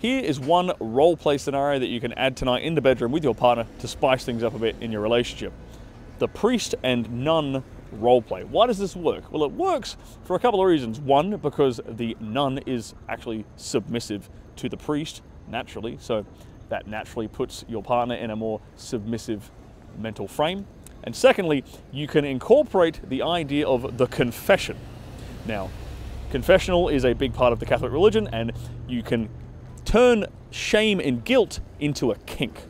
Here is one role play scenario that you can add tonight in the bedroom with your partner to spice things up a bit in your relationship. The priest and nun role play. Why does this work? Well, it works for a couple of reasons. One, because the nun is actually submissive to the priest naturally, so that naturally puts your partner in a more submissive mental frame. And secondly, you can incorporate the idea of the confession. Now, confessional is a big part of the Catholic religion, and you can turn shame and guilt into a kink.